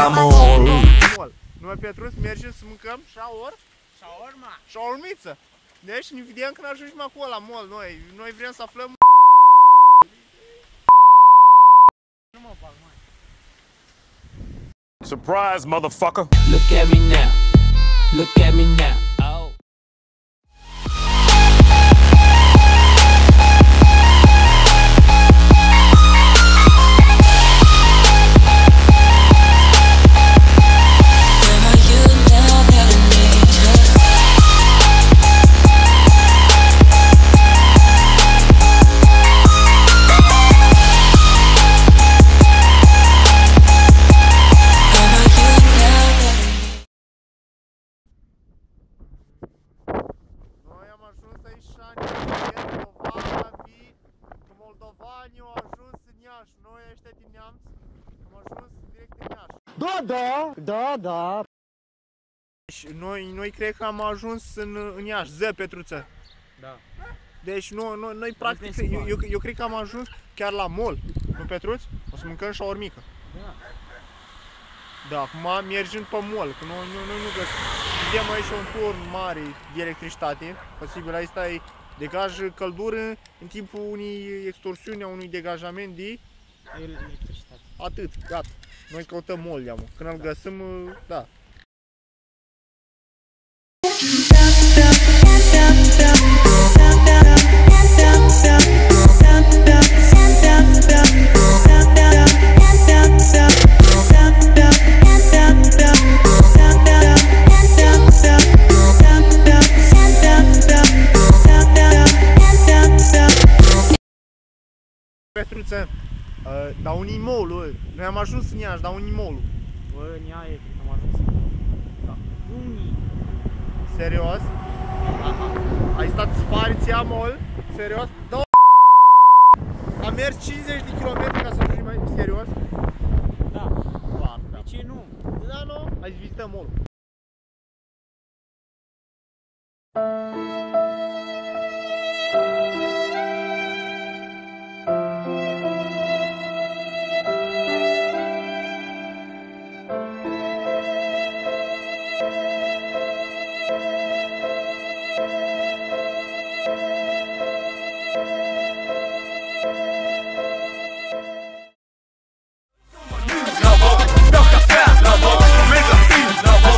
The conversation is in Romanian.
la mall Mol. Noi, Petruț, mergem să mâncăm șaor? Shawarma. Șaormiță. Deci ne vedem când ajungem acolo la mall, noi. Noi vrem să aflăm Nu mă bag, mai. Surprise motherfucker Look at me now. Look at me now. Ajuns aici Șani, Moldovavi, că moldovanii au ajuns în Iași. Noi ăștia din Neamț am ajuns direct în Iași. Da, da, da, da. Deci noi, noi cred că am ajuns în, în Iași, ză Petruță. Da. Deci nu, noi, noi practic, principal. eu, eu, eu cred că am ajuns chiar la mall, nu Petruț? O să mâncăm șaormică. Da. Da, acum mergem pe mall, că noi, noi, noi nu găsim. Vedem aici un turn mare de electricitate, posibil aici e degaj căldură în timpul unei extorsiuni, a unui degajament de Electricitate. atât, gata. Noi căutăm mall, mă. Când îl găsim, da. Petruță, uh, dar un imol, ă. noi am ajuns în Iași, dar un imol. Bă, în ea e, cred că am ajuns. Da. Unii. Serios? Ai stat spariția mall? Serios? Da, am mers 50 de km ca să ajungem mai serios? Da. Foarte. De ce nu? Da, nu? Hai să vizităm mall.